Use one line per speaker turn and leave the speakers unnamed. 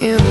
in